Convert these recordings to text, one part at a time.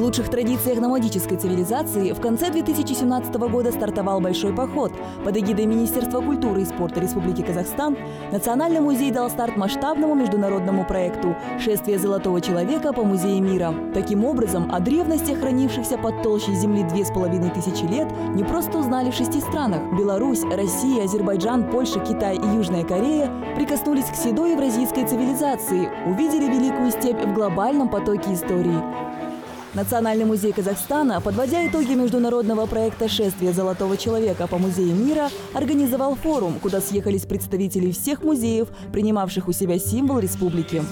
В лучших традициях номадической цивилизации в конце 2017 года стартовал большой поход. Под эгидой Министерства культуры и спорта Республики Казахстан Национальный музей дал старт масштабному международному проекту «Шествие золотого человека по музею мира». Таким образом, о древностях, хранившихся под толщей земли две с половиной тысячи лет, не просто узнали в шести странах – Беларусь, Россия, Азербайджан, Польша, Китай и Южная Корея – прикоснулись к седой евразийской цивилизации, увидели Великую степь в глобальном потоке истории. Национальный музей Казахстана, подводя итоги международного проекта «Шествие золотого человека» по музею мира, организовал форум, куда съехались представители всех музеев, принимавших у себя символ республики.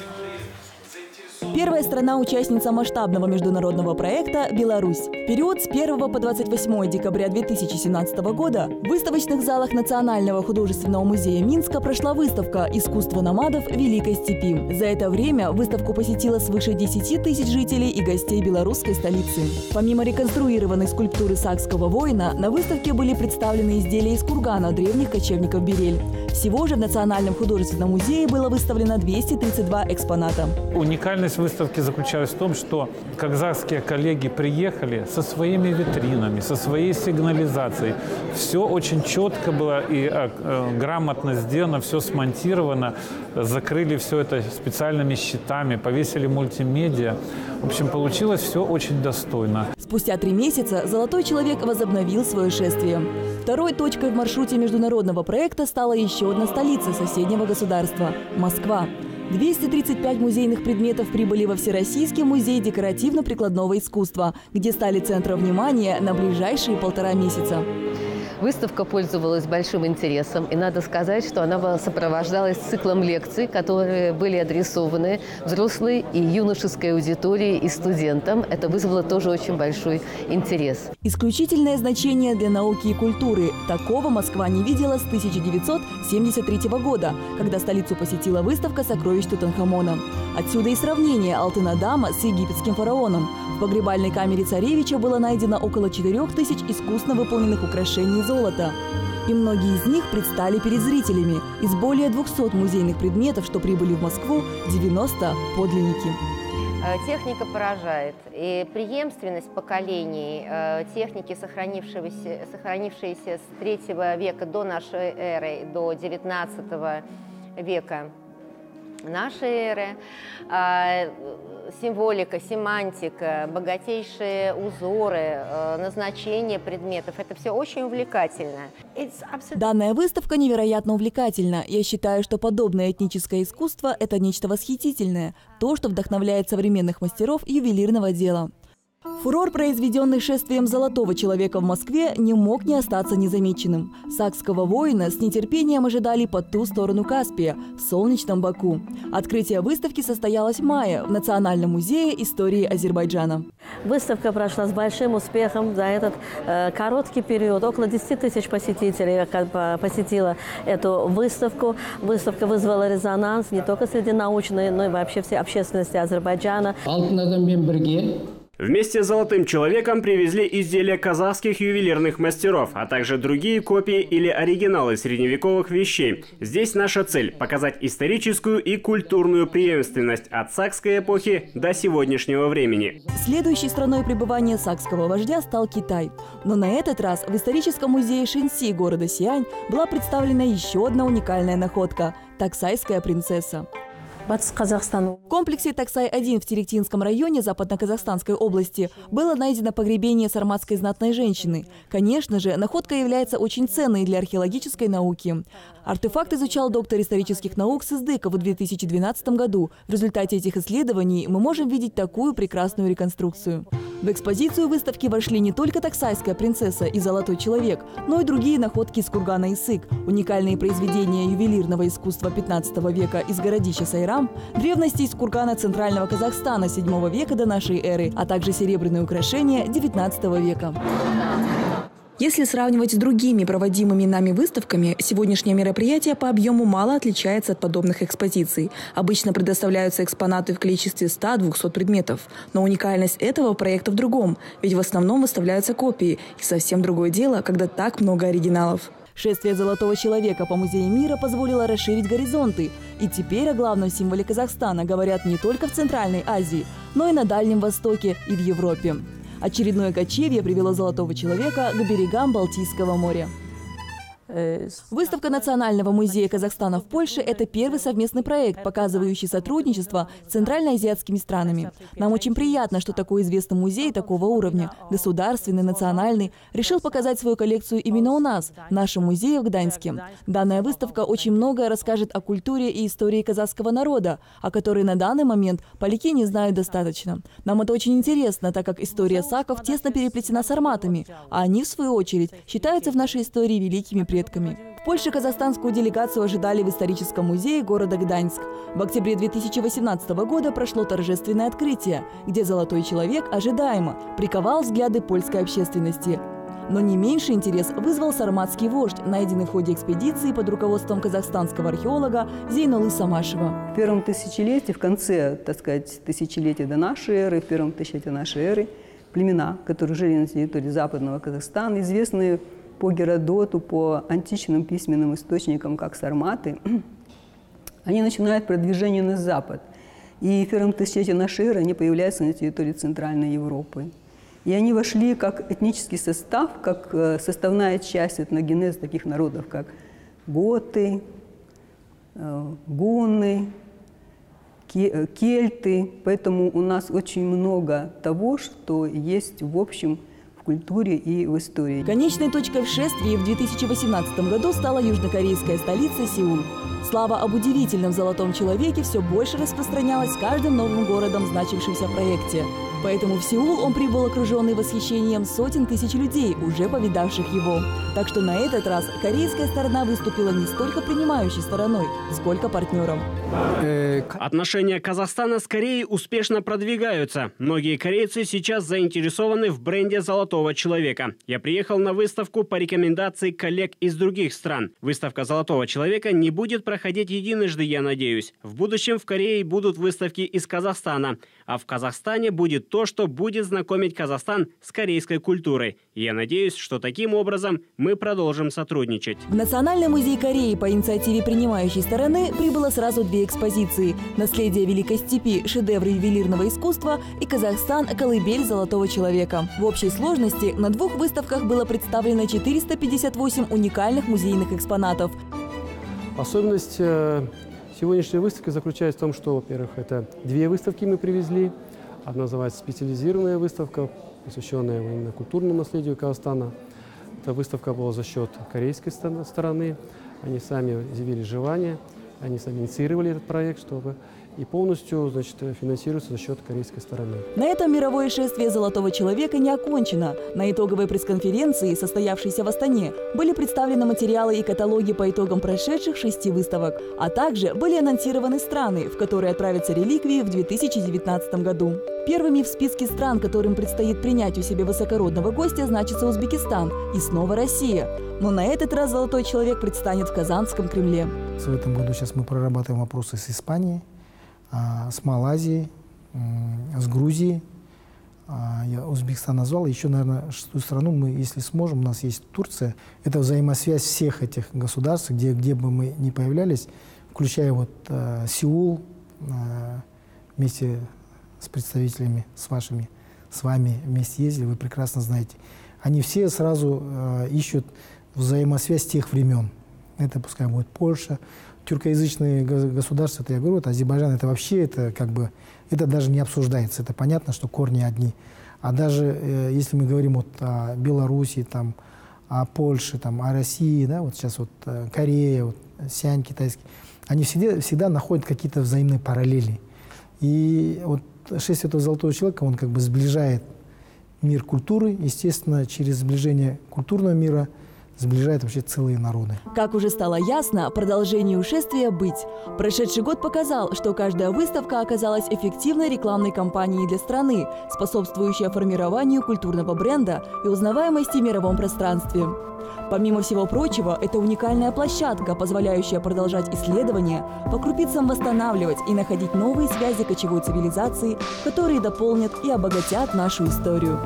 Первая страна-участница масштабного международного проекта – Беларусь. В период с 1 по 28 декабря 2017 года в выставочных залах Национального художественного музея Минска прошла выставка «Искусство номадов Великой степи». За это время выставку посетило свыше 10 тысяч жителей и гостей белорусской столицы. Помимо реконструированной скульптуры сакского воина, на выставке были представлены изделия из кургана древних кочевников Берель. Всего же в Национальном художественном музее было выставлено 232 экспоната. Уникальность выставки заключалась в том, что казахские коллеги приехали со своими витринами, со своей сигнализацией. Все очень четко было и э, э, грамотно сделано, все смонтировано. Закрыли все это специальными щитами, повесили мультимедиа. В общем, получилось все очень достойно. Спустя три месяца «Золотой человек» возобновил свое шествие. Второй точкой в маршруте международного проекта стала еще одна столица соседнего государства – Москва. 235 музейных предметов прибыли во Всероссийский музей декоративно-прикладного искусства, где стали центром внимания на ближайшие полтора месяца. Выставка пользовалась большим интересом, и надо сказать, что она сопровождалась циклом лекций, которые были адресованы взрослой и юношеской аудитории и студентам. Это вызвало тоже очень большой интерес. Исключительное значение для науки и культуры. Такого Москва не видела с 1973 года, когда столицу посетила выставка сокровищ Тутанхамона. Отсюда и сравнение Алтын-Адама с египетским фараоном. В погребальной камере царевича было найдено около 4 тысяч искусно выполненных украшений золота. И многие из них предстали перед зрителями. Из более 200 музейных предметов, что прибыли в Москву, 90 – подлинники. Э, техника поражает. И преемственность поколений э, техники, сохранившейся, сохранившейся с 3 века до нашей эры до 19 века нашей эры, а, символика, семантика, богатейшие узоры, э, назначение предметов. Это все очень увлекательно. Данная выставка невероятно увлекательна. Я считаю, что подобное этническое искусство – это нечто восхитительное, то, что вдохновляет современных мастеров ювелирного дела. Фурор, произведенный шествием золотого человека в Москве, не мог не остаться незамеченным. Сакского воина с нетерпением ожидали по ту сторону Каспия, в солнечном Баку. Открытие выставки состоялось в мае в Национальном музее истории Азербайджана. Выставка прошла с большим успехом за этот э, короткий период. Около 10 тысяч посетителей посетила эту выставку. Выставка вызвала резонанс не только среди научной, но и вообще всей общественности Азербайджана. Вместе с «Золотым человеком» привезли изделия казахских ювелирных мастеров, а также другие копии или оригиналы средневековых вещей. Здесь наша цель – показать историческую и культурную преемственность от сакской эпохи до сегодняшнего времени. Следующей страной пребывания сакского вождя стал Китай. Но на этот раз в историческом музее Шинси города Сиань была представлена еще одна уникальная находка – таксайская принцесса. Батыс Казахстан. В комплексе Таксай-1 в Теректинском районе Западно-Казахстанской области было найдено погребение сарматской знатной женщины. Конечно же, находка является очень ценной для археологической науки. Артефакт изучал доктор исторических наук Сыздыков в 2012 году. В результате этих исследований мы можем видеть такую прекрасную реконструкцию. В экспозицию выставки вошли не только таксайская принцесса и золотой человек, но и другие находки из кургана Исык, уникальные произведения ювелирного искусства 15 века из городища Сайрам, древности из кургана Центрального Казахстана 7 века до нашей эры, а также серебряные украшения 19 века. Если сравнивать с другими проводимыми нами выставками, сегодняшнее мероприятие по объему мало отличается от подобных экспозиций. Обычно предоставляются экспонаты в количестве 100-200 предметов. Но уникальность этого проекта в другом, ведь в основном выставляются копии. И совсем другое дело, когда так много оригиналов. Шествие Золотого Человека по Музею мира позволило расширить горизонты. И теперь о главном символе Казахстана говорят не только в Центральной Азии, но и на Дальнем Востоке и в Европе. Очередное кочевье привело Золотого Человека к берегам Балтийского моря. Выставка Национального музея Казахстана в Польше – это первый совместный проект, показывающий сотрудничество с центральноазиатскими странами. Нам очень приятно, что такой известный музей такого уровня, государственный, национальный, решил показать свою коллекцию именно у нас, в нашем музее в Гданьске. Данная выставка очень многое расскажет о культуре и истории казахского народа, о которой на данный момент поляки не знают достаточно. Нам это очень интересно, так как история саков тесно переплетена с арматами, а они, в свою очередь, считаются в нашей истории великими предками предками. В Польше казахстанскую делегацию ожидали в историческом музее города Гданьск. В октябре 2018 года прошло торжественное открытие, где «Золотой человек» ожидаемо приковал взгляды польской общественности. Но не меньший интерес вызвал сарматский вождь, найденный в ходе экспедиции под руководством казахстанского археолога Зейнулы Самашева. В первом тысячелетии, в конце, так сказать, тысячелетия до нашей эры, в первом тысячелетии нашей эры, племена, которые жили на территории западного Казахстана, известные по Геродоту, по античным письменным источникам, как сарматы, они начинают продвижение на запад. И тысячелетии нашей эры они появляются на территории Центральной Европы. И они вошли как этнический состав, как э, составная часть этногенеза таких народов, как готы, э, гунны, э, кельты. Поэтому у нас очень много того, что есть в общем культуре и в истории. Конечной точкой в шествии в 2018 году стала южнокорейская столица Сеул. Слава об удивительном золотом человеке все больше распространялась с каждым новым городом, значившимся в проекте. Поэтому в Сеул он прибыл окруженный восхищением сотен тысяч людей, уже повидавших его. Так что на этот раз корейская сторона выступила не столько принимающей стороной, сколько партнером. Отношения Казахстана с Кореей успешно продвигаются. Многие корейцы сейчас заинтересованы в бренде «Золотого человека». Я приехал на выставку по рекомендации коллег из других стран. Выставка «Золотого человека» не будет проходить единожды, я надеюсь. В будущем в Корее будут выставки из Казахстана, а в Казахстане будет то, что будет знакомить Казахстан с корейской культурой. я надеюсь, что таким образом мы продолжим сотрудничать. В Национальный музей Кореи по инициативе принимающей стороны прибыло сразу две экспозиции – «Наследие Великой Степи. Шедевры ювелирного искусства» и «Казахстан. Колыбель Золотого человека». В общей сложности на двух выставках было представлено 458 уникальных музейных экспонатов. Особенность э, сегодняшней выставки заключается в том, что, во-первых, это две выставки мы привезли – Одна называется «Специализированная выставка», посвященная именно культурному наследию Казахстана. Эта выставка была за счет корейской стороны. Они сами изъявили желание, они сами инициировали этот проект, чтобы и полностью значит, финансируется за счет корейской стороны. На этом мировое шествие «Золотого человека» не окончено. На итоговой пресс-конференции, состоявшейся в Астане, были представлены материалы и каталоги по итогам прошедших шести выставок, а также были анонсированы страны, в которые отправятся реликвии в 2019 году. Первыми в списке стран, которым предстоит принять у себя высокородного гостя, значится Узбекистан и снова Россия. Но на этот раз «Золотой человек» предстанет в Казанском Кремле. В этом году сейчас мы прорабатываем вопросы с Испанией, с Малайзией, с Грузией. А, я Узбекистан назвал. Еще, наверное, шестую страну мы, если сможем, у нас есть Турция. Это взаимосвязь всех этих государств, где, где бы мы ни появлялись, включая вот э, Сеул, э, вместе с представителями, с вашими, с вами вместе ездили, вы прекрасно знаете. Они все сразу э, ищут взаимосвязь тех времен. Это пускай будет Польша, тюркоязычные государства, это я говорю, это Азербайджан, это вообще, это как бы, это даже не обсуждается, это понятно, что корни одни. А даже э, если мы говорим вот о Белоруссии, там, о Польше, там, о России, да, вот сейчас вот э, Корея, вот, Сиань китайский, они всегда, всегда находят какие-то взаимные параллели. И вот шесть этого золотого человека, он как бы сближает мир культуры, естественно, через сближение культурного мира – сближает вообще целые народы. Как уже стало ясно, продолжение шествия быть. Прошедший год показал, что каждая выставка оказалась эффективной рекламной кампанией для страны, способствующей формированию культурного бренда и узнаваемости в мировом пространстве. Помимо всего прочего, это уникальная площадка, позволяющая продолжать исследования, по крупицам восстанавливать и находить новые связи кочевой цивилизации, которые дополнят и обогатят нашу историю.